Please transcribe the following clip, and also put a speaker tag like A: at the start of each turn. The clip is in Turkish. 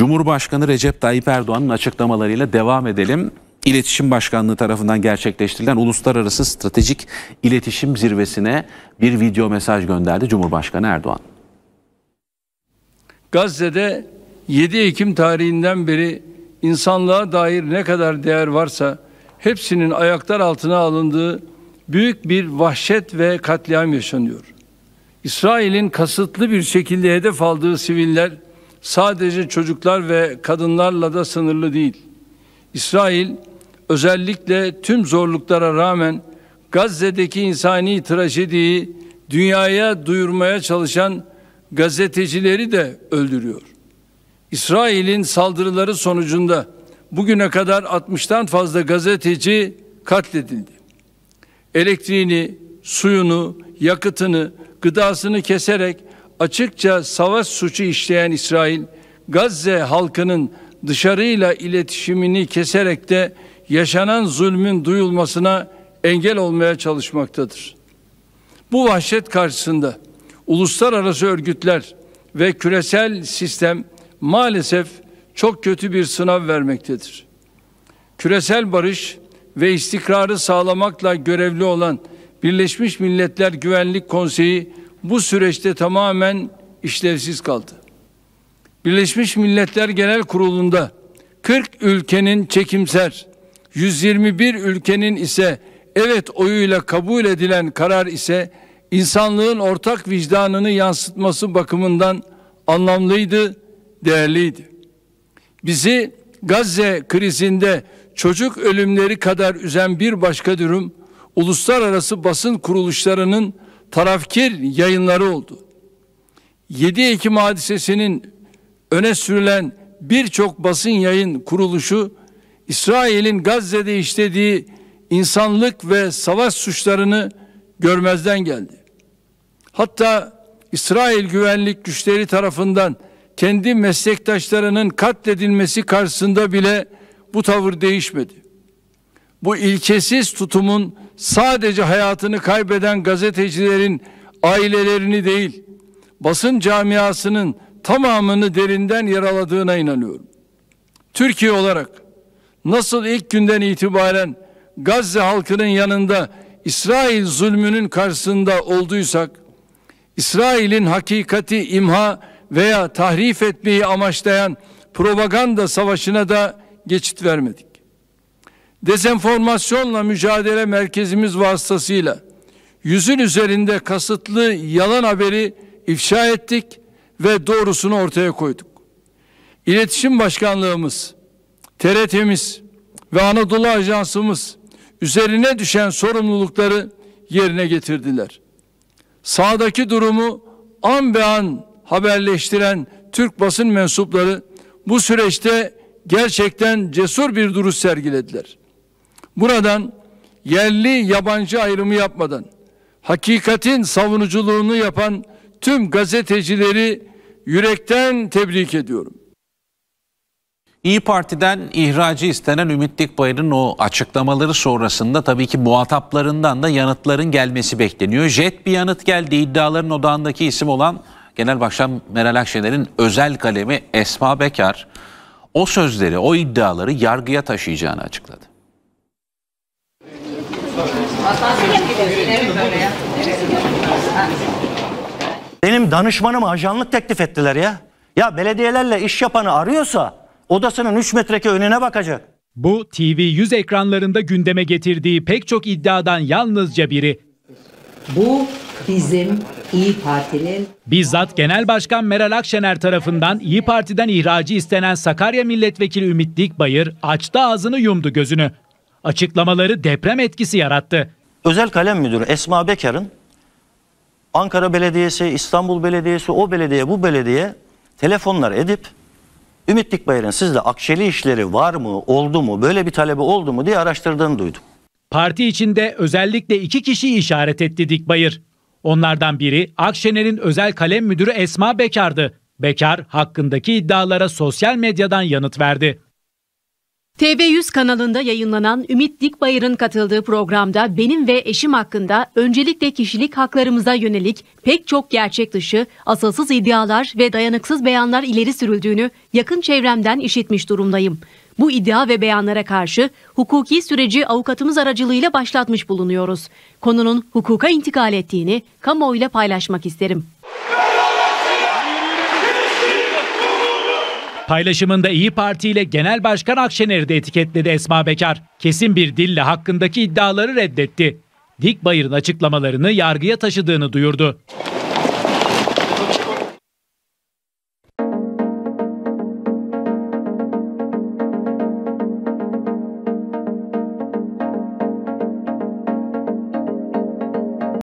A: Cumhurbaşkanı Recep Tayyip Erdoğan'ın açıklamalarıyla devam edelim. İletişim Başkanlığı tarafından gerçekleştirilen Uluslararası Stratejik İletişim Zirvesi'ne bir video mesaj gönderdi Cumhurbaşkanı Erdoğan.
B: Gazze'de 7 Ekim tarihinden beri insanlığa dair ne kadar değer varsa hepsinin ayaklar altına alındığı büyük bir vahşet ve katliam yaşanıyor. İsrail'in kasıtlı bir şekilde hedef aldığı siviller sadece çocuklar ve kadınlarla da sınırlı değil. İsrail özellikle tüm zorluklara rağmen Gazze'deki insani trajediyi dünyaya duyurmaya çalışan gazetecileri de öldürüyor. İsrail'in saldırıları sonucunda bugüne kadar 60'tan fazla gazeteci katledildi. Elektriğini, suyunu, yakıtını, gıdasını keserek açıkça savaş suçu işleyen İsrail, Gazze halkının dışarıyla iletişimini keserek de yaşanan zulmün duyulmasına engel olmaya çalışmaktadır. Bu vahşet karşısında uluslararası örgütler ve küresel sistem maalesef çok kötü bir sınav vermektedir. Küresel barış ve istikrarı sağlamakla görevli olan Birleşmiş Milletler Güvenlik Konseyi bu süreçte tamamen işlevsiz kaldı. Birleşmiş Milletler Genel Kurulu'nda 40 ülkenin çekimser, 121 ülkenin ise evet oyuyla kabul edilen karar ise insanlığın ortak vicdanını yansıtması bakımından anlamlıydı, değerliydi. Bizi Gazze krizinde çocuk ölümleri kadar üzen bir başka durum uluslararası basın kuruluşlarının tarafkir yayınları oldu. 7 Ekim hadisesinin öne sürülen birçok basın yayın kuruluşu İsrail'in Gazze'de işlediği insanlık ve savaş suçlarını görmezden geldi. Hatta İsrail güvenlik güçleri tarafından kendi meslektaşlarının katledilmesi karşısında bile bu tavır değişmedi. Bu ilkesiz tutumun sadece hayatını kaybeden gazetecilerin ailelerini değil, basın camiasının tamamını derinden yaraladığına inanıyorum. Türkiye olarak nasıl ilk günden itibaren Gazze halkının yanında İsrail zulmünün karşısında olduysak, İsrail'in hakikati imha veya tahrif etmeyi amaçlayan propaganda savaşına da geçit vermedik. Dezenformasyonla mücadele merkezimiz vasıtasıyla yüzün üzerinde kasıtlı yalan haberi ifşa ettik ve doğrusunu ortaya koyduk. İletişim Başkanlığımız, TRT'miz ve Anadolu Ajansımız üzerine düşen sorumlulukları yerine getirdiler. Sağdaki durumu an be an haberleştiren Türk basın mensupları bu süreçte gerçekten cesur bir duruş sergilediler. Buradan yerli yabancı ayrımı yapmadan hakikatin savunuculuğunu yapan tüm gazetecileri yürekten tebrik ediyorum.
A: İyi Parti'den ihracı istenen Ümit Dikbayır'ın o açıklamaları sonrasında tabii ki muhataplarından da yanıtların gelmesi bekleniyor. Jet bir yanıt geldi iddiaların odağındaki isim olan Genel Başkan Meral Akşener'in özel kalemi Esma Bekar o sözleri, o iddiaları yargıya taşıyacağını açıkladı.
C: Benim danışmanıma ajanlık teklif ettiler ya. Ya belediyelerle iş yapanı arıyorsa odasının 3 metreki önüne bakacak.
D: Bu TV100 ekranlarında gündeme getirdiği pek çok iddiadan yalnızca biri.
E: Bu bizim İyi Parti'nin
D: Bizzat Genel Başkan Meral Akşener tarafından İyi Parti'den ihracı istenen Sakarya Milletvekili Ümit Dikbayır açtı ağzını yumdu gözünü. Açıklamaları deprem etkisi yarattı.
C: Özel kalem müdürü Esma Bekar'ın Ankara Belediyesi, İstanbul Belediyesi, o belediye, bu belediye telefonlar edip Ümit Dikbayır'ın sizde akçeli işleri var mı, oldu mu, böyle bir talebi oldu mu diye araştırdığını duydum.
D: Parti içinde özellikle iki kişiyi işaret etti Dikbayır. Onlardan biri Akşener'in özel kalem müdürü Esma Bekar'dı. Bekar hakkındaki iddialara sosyal medyadan yanıt verdi.
F: TV100 kanalında yayınlanan Ümit Dikbayır'ın katıldığı programda benim ve eşim hakkında öncelikle kişilik haklarımıza yönelik pek çok gerçek dışı, asılsız iddialar ve dayanıksız beyanlar ileri sürüldüğünü yakın çevremden işitmiş durumdayım. Bu iddia ve beyanlara karşı hukuki süreci avukatımız aracılığıyla başlatmış bulunuyoruz. Konunun hukuka intikal ettiğini kamuoyuyla paylaşmak isterim.
D: Paylaşımında İyi Parti ile Genel Başkan Akşener'i de etiketledi Esma Bekar. Kesin bir dille hakkındaki iddiaları reddetti. Dikbayır'ın açıklamalarını yargıya taşıdığını duyurdu.